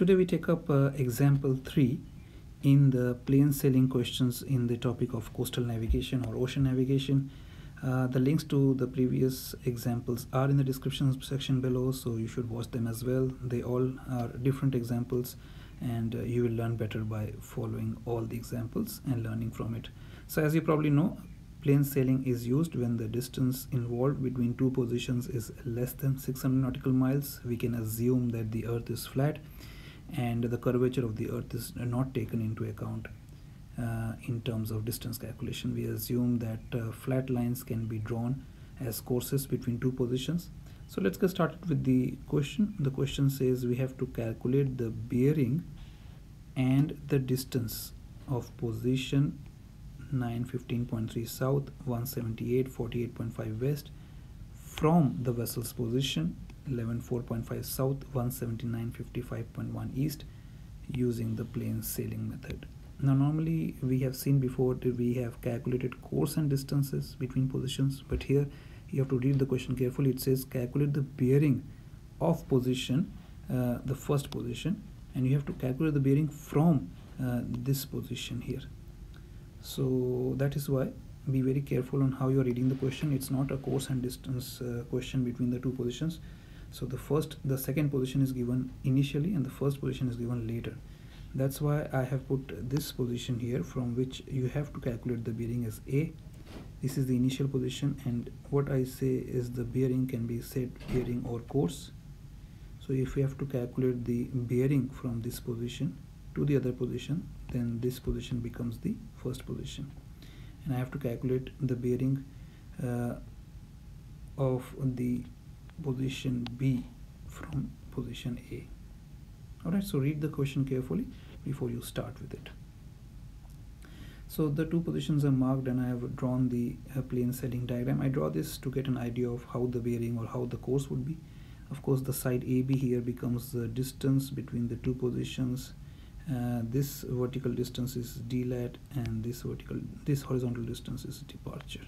Today we take up uh, example 3 in the plane sailing questions in the topic of coastal navigation or ocean navigation. Uh, the links to the previous examples are in the description section below so you should watch them as well. They all are different examples and uh, you will learn better by following all the examples and learning from it. So as you probably know plane sailing is used when the distance involved between two positions is less than 600 nautical miles. We can assume that the earth is flat and the curvature of the earth is not taken into account uh, in terms of distance calculation. We assume that uh, flat lines can be drawn as courses between two positions. So let's get started with the question. The question says we have to calculate the bearing and the distance of position 915.3 south 178 48.5 west from the vessel's position 11.4.5 south 179.55.1 east using the plane sailing method. Now normally we have seen before that we have calculated course and distances between positions but here you have to read the question carefully. It says calculate the bearing of position uh, the first position and you have to calculate the bearing from uh, this position here. So that is why be very careful on how you're reading the question. It's not a course and distance uh, question between the two positions so the first the second position is given initially and the first position is given later. That's why I have put this position here from which you have to calculate the bearing as A. This is the initial position and what I say is the bearing can be said bearing or course. So if you have to calculate the bearing from this position to the other position then this position becomes the first position. And I have to calculate the bearing uh, of the position B from position A. Alright, so read the question carefully before you start with it. So the two positions are marked and I have drawn the uh, plane sailing diagram. I draw this to get an idea of how the bearing or how the course would be. Of course the side AB here becomes the distance between the two positions. Uh, this vertical distance is DLAT and this vertical, this horizontal distance is departure.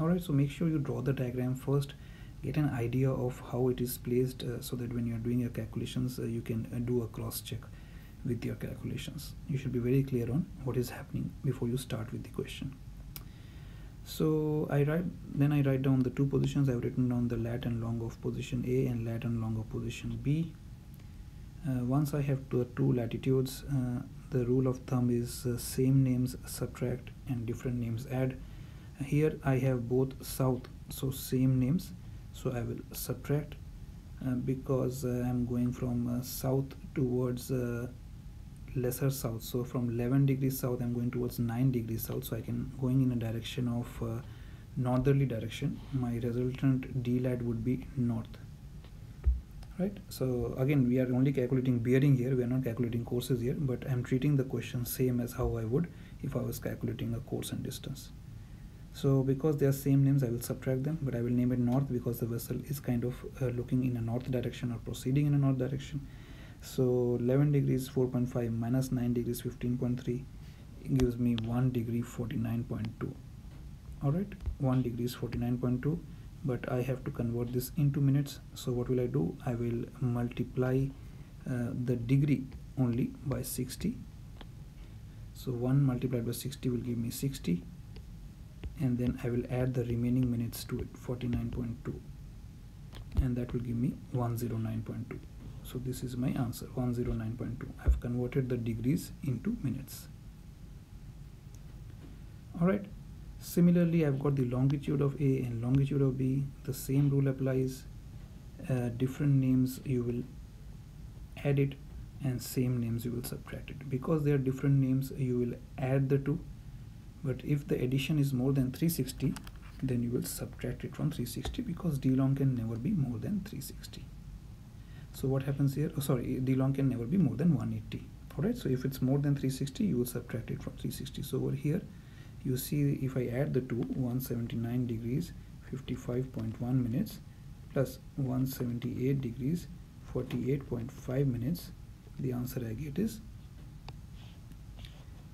Alright, so make sure you draw the diagram first get an idea of how it is placed uh, so that when you're doing your calculations uh, you can uh, do a cross check with your calculations. You should be very clear on what is happening before you start with the question. So I write then I write down the two positions. I've written down the lat and long of position A and lat and long of position B. Uh, once I have two, latitudes uh, the rule of thumb is uh, same names subtract and different names add. Here I have both south so same names so I will subtract uh, because uh, I'm going from uh, south towards uh, lesser south. So from 11 degrees south I'm going towards 9 degrees south. So I can going in a direction of uh, northerly direction my resultant DLAT would be north. Right? So again we are only calculating bearing here. We are not calculating courses here but I'm treating the question same as how I would if I was calculating a course and distance so because they are same names I will subtract them but I will name it north because the vessel is kind of uh, looking in a north direction or proceeding in a north direction. So 11 degrees 4.5 minus 9 degrees 15.3 gives me 1 degree 49.2 all right 1 degrees 49.2 but I have to convert this into minutes. So what will I do? I will multiply uh, the degree only by 60 so 1 multiplied by 60 will give me 60 and then I will add the remaining minutes to it 49.2 and that will give me 109.2 so this is my answer 109.2 I've converted the degrees into minutes. Alright. Similarly I've got the longitude of A and longitude of B. The same rule applies. Uh, different names you will add it and same names you will subtract it. Because they are different names you will add the two but if the addition is more than 360 then you will subtract it from 360 because d long can never be more than 360 so what happens here? Oh, sorry d long can never be more than 180 all right so if it's more than 360 you will subtract it from 360 so over here you see if I add the two 179 degrees 55.1 minutes plus 178 degrees 48.5 minutes the answer I get is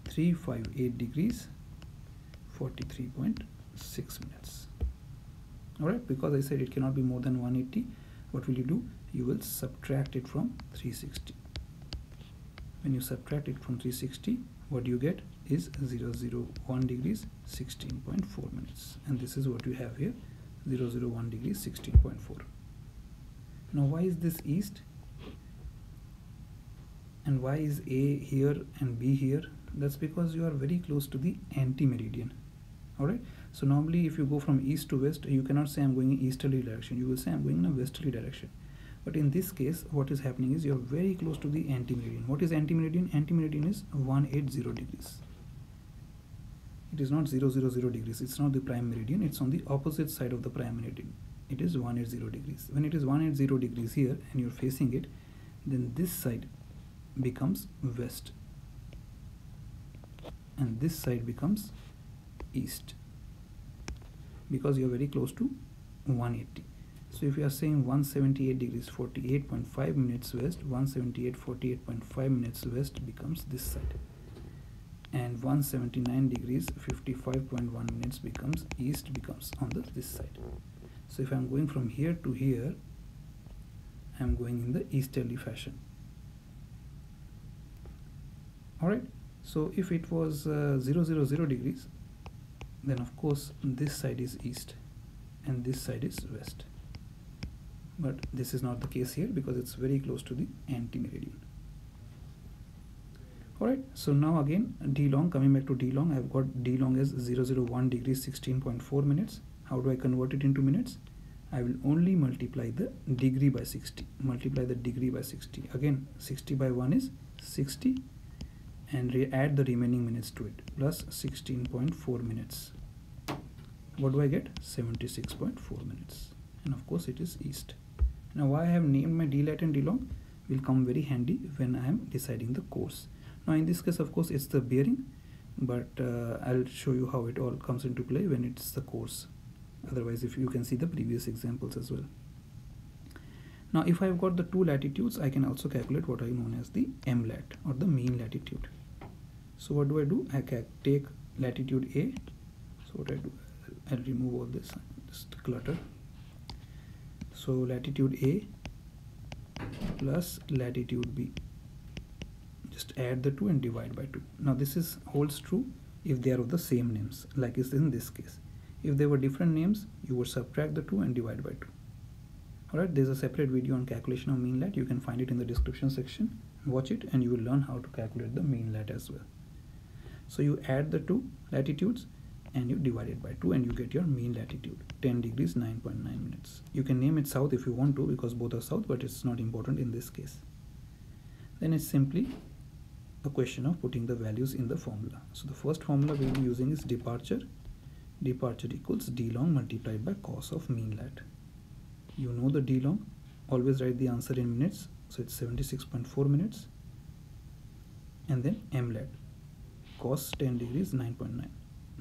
358 degrees 43.6 minutes. All right because I said it cannot be more than 180 what will you do? You will subtract it from 360 when you subtract it from 360 what you get is 0, 0 1 degrees 16.4 minutes. And this is what you have here 0, 0 1 degrees 16.4 now why is this east? And why is A here and B here? That's because you are very close to the anti-meridian alright? So normally if you go from east to west you cannot say I'm going in easterly direction. You will say I'm going in a westerly direction. But in this case what is happening is you're very close to the anti-meridian. What is anti-meridian? Anti-meridian is 180 degrees. It is not 000 degrees. It's not the prime meridian. It's on the opposite side of the prime meridian. It is 180 degrees. When it is 180 degrees here and you're facing it then this side becomes west. And this side becomes east because you're very close to 180 so if you are saying 178 degrees 48.5 minutes west 178 48.5 minutes west becomes this side. And 179 degrees 55.1 minutes becomes east becomes on the this side. So if I'm going from here to here I'm going in the easterly fashion. Alright so if it was uh, 0 0 0 degrees then of course this side is east and this side is west. But this is not the case here because it's very close to the anti-meridian. Alright so now again d long coming back to d long I've got d long as 001 degrees 16.4 minutes. How do I convert it into minutes? I will only multiply the degree by 60 multiply the degree by 60 again 60 by 1 is 60 and add the remaining minutes to it plus 16.4 minutes. What do I get? 76.4 minutes. And of course it is east. Now why I have named my d lat and d long will come very handy when I am deciding the course. Now in this case of course it's the bearing but uh, I'll show you how it all comes into play when it's the course. Otherwise if you can see the previous examples as well. Now if I've got the two latitudes I can also calculate what I known as the M lat or the mean latitude so what do I do? I can take latitude A. So what I do? I'll remove all this just clutter. So latitude A plus latitude B. Just add the two and divide by 2 now this is holds true if they are of the same names like is in this case. If they were different names you would subtract the 2 and divide by 2 alright there's a separate video on calculation of mean lat. You can find it in the description section. Watch it and you will learn how to calculate the mean lat as well so you add the two latitudes and you divide it by 2 and you get your mean latitude 10 degrees 9.9 minutes. You can name it south if you want to because both are south but it's not important in this case. Then it's simply a question of putting the values in the formula. So the first formula we'll be using is departure. Departure equals d long multiplied by cos of mean lat. You know the d long. Always write the answer in minutes. So it's 76.4 minutes. And then m lat cos 10 degrees 9.9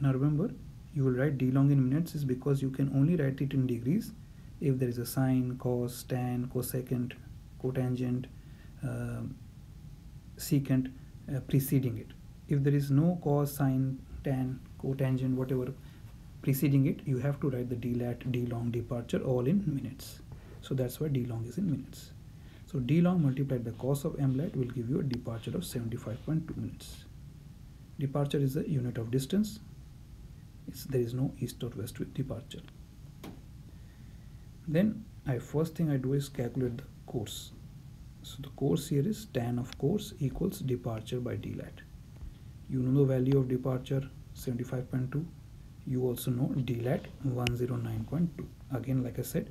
now remember you will write d long in minutes is because you can only write it in degrees. If there is a sine cos tan cosecant cotangent uh, secant uh, preceding it. If there is no cos sine tan cotangent whatever preceding it you have to write the d lat d long departure all in minutes. So that's why d long is in minutes. So d long multiplied by cos of m lat will give you a departure of 75.2 minutes departure is a unit of distance. It's, there is no east or west with departure. Then I first thing I do is calculate the course. So the course here is tan of course equals departure by d lat you know the value of departure? 75.2 you also know DLAT 109.2 again like I said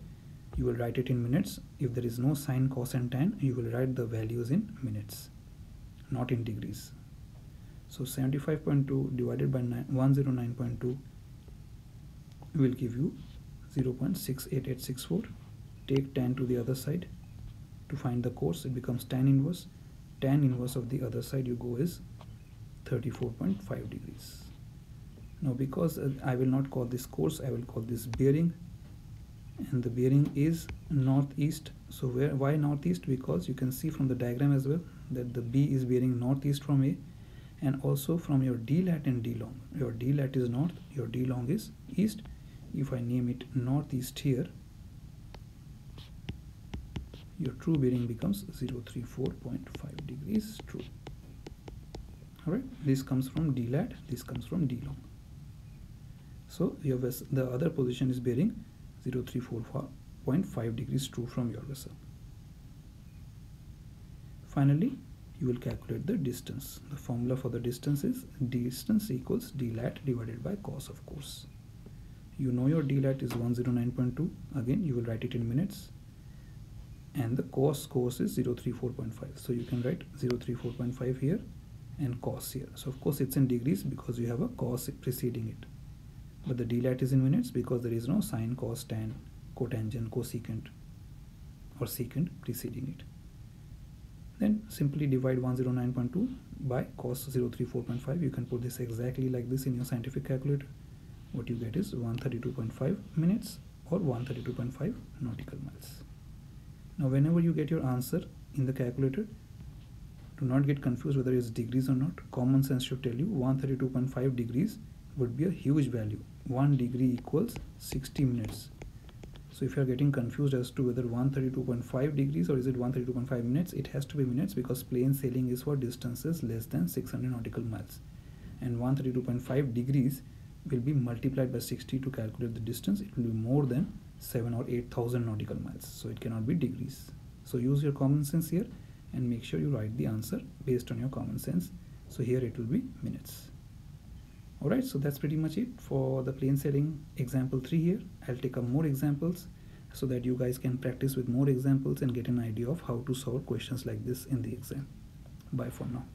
you will write it in minutes. If there is no sine cos and tan you will write the values in minutes not in degrees so 75.2 divided by 109.2 will give you 0.68864 take tan to the other side to find the course. It becomes tan inverse. Tan inverse of the other side you go is 34.5 degrees. Now because uh, I will not call this course I will call this bearing. And the bearing is northeast. So where why northeast? Because you can see from the diagram as well that the B is bearing northeast from A and also from your D lat and D long. Your D lat is north your D long is east. If I name it northeast here your true bearing becomes 034.5 degrees true. All right this comes from d lat this comes from d long. So your vessel, the other position is bearing 034.5 degrees true from your vessel. Finally you will calculate the distance. The formula for the distance is distance equals d lat divided by cos of course. You know your d lat is 109.2 again you will write it in minutes. And the cos cos is 034.5 so you can write 034.5 here and cos here. So of course it's in degrees because you have a cos preceding it. But the dlat is in minutes because there is no sine cos tan cotangent cosecant or secant preceding it then simply divide 109.2 by cos 034.5 you can put this exactly like this in your scientific calculator what you get is 132.5 minutes or 132.5 nautical miles now whenever you get your answer in the calculator, do not get confused whether it's degrees or not. Common sense should tell you 132.5 degrees would be a huge value. 1 degree equals 60 minutes. So if you are getting confused as to whether 132.5 degrees or is it 132.5 minutes, it has to be minutes because plane sailing is for distances less than 600 nautical miles. And 132.5 degrees will be multiplied by 60 to calculate the distance. It will be more than 7 or 8000 nautical miles so it cannot be degrees so use your common sense here and make sure you write the answer based on your common sense so here it will be minutes alright so that's pretty much it for the plane sailing example 3 here. I'll take up more examples so that you guys can practice with more examples and get an idea of how to solve questions like this in the exam. Bye for now